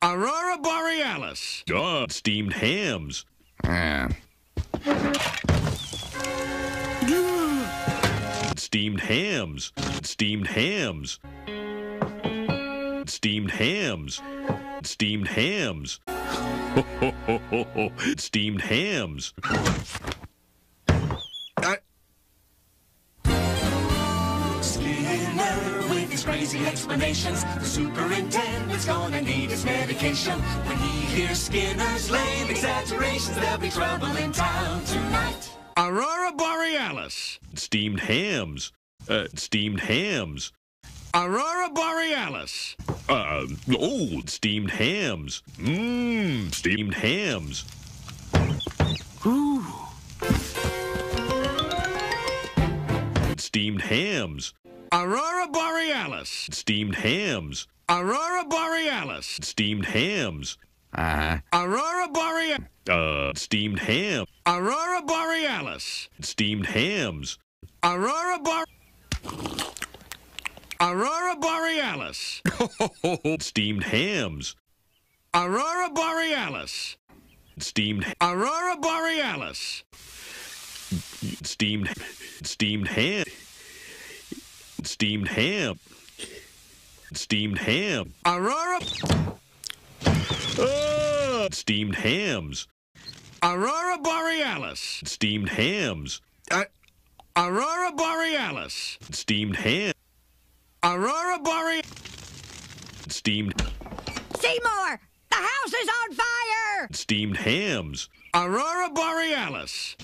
Aurora Borealis. Uh, steamed hams. Ah. Steamed hams. Steamed hams. Steamed hams. Steamed hams. Steamed hams. Skinner with his crazy explanations. The superintendent's gonna need his medication. When he hears Skinner's lame exaggerations, there'll be trouble in town tonight. Aurora Borealis. Steamed hams. Uh, steamed hams. Aurora Borealis. Uh, oh, steamed hams. Mmm, steamed hams. Ooh. Steamed hams. Aurora Borealis. Steamed hams. Aurora Borealis. Steamed hams. Uh-huh. Aurora Borealis. Uh, steamed ham. Aurora Borealis. Steamed hams. Aurora Bor... Aurora Borealis. Steamed hams. Aurora Borealis. Steamed Aurora Borealis. steamed steamed ham. Steamed ham. Steamed ham. Aurora... Uh, steamed hams. Aurora Borealis. Steamed hams. Uh, Aurora Borealis. Steamed ham. Aurora Borealis. Steamed Seymour! The house is on fire! steamed hams. Aurora Borealis.